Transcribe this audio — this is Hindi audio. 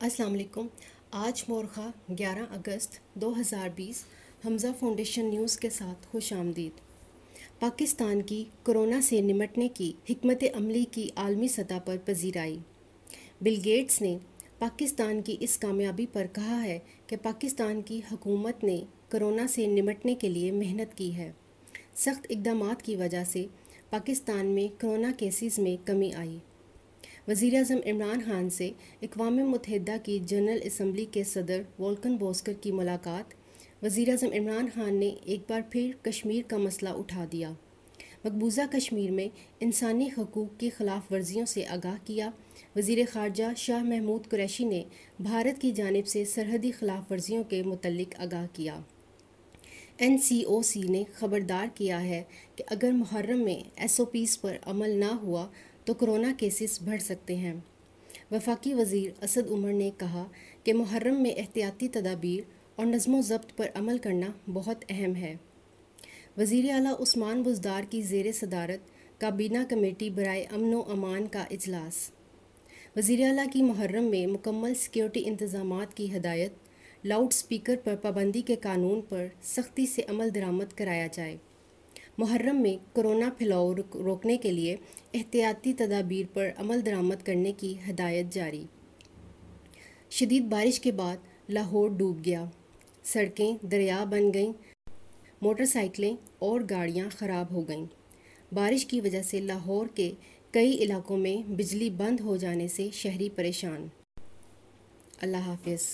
अस्सलाम वालेकुम आज मोरखा 11 अगस्त 2020 हमज़ा फाउंडेशन न्यूज़ के साथ खुश आमदीद। पाकिस्तान की कोरोना से निमटने की हमत अमली की आलमी सतह पर पजीराई बिल गेट्स ने पाकिस्तान की इस कामयाबी पर कहा है कि पाकिस्तान की हुकूमत ने कोरोना से निमटने के लिए मेहनत की है। सख्त इकदाम की वजह से पाकिस्तान में कोरोना केसेस में कमी आई। वज़ी अजम इमरान खान से अकवा मुतहदा की जनरल इसम्बली के सदर वोल्कन बोस्कर की मुलाकात। वज़ी अजम इमरान खान ने एक बार फिर कश्मीर का मसला उठा दिया। मकबूजा कश्मीर में इंसानी हकूक़ की खिलाफ वर्जियों से आगाह किया। वज़ी ख़ारजा शाह महमूद कुरैशी ने भारत की जानब से सरहदी खिलाफ वर्जियों के मतलब आगाह किया। एन सी ओ सी ने ख़बरदार किया है कि अगर मुहर्रम में एस ओ पीज़ पर अमल ना हुआ तो कोरोना केसेस बढ़ सकते हैं। वफाकी वज़ीर असद उमर ने कहा कि मुहर्रम में एहतियाती तदाबीर और नज़म ज़ब्त पर अमल करना बहुत अहम है। वज़ी अला उस्मान बुजदार की जेर सदारत काबीना कमेटी बरए अमन अमान का अजलास वज़ी अला की मुहर्रम में मुकम्मल सिक्योरिटी इंतज़ाम की हदायत लाउड स्पीकर पर पाबंदी के कानून पर सख्ती से अमल दरामद कराया जाए। मुहर्रम में कोरोना फैलाव रोकने के लिए एहतियाती तदाबीर पर अमल दरामद करने की हदायत जारी। शदीद बारिश के बाद लाहौर डूब गया। सड़कें दरिया बन गईं, मोटरसाइकिलें और गाड़ियाँ ख़राब हो गईं। बारिश की वजह से लाहौर के कई इलाकों में बिजली बंद हो जाने से शहरी परेशान। अल्लाह हाफिज़।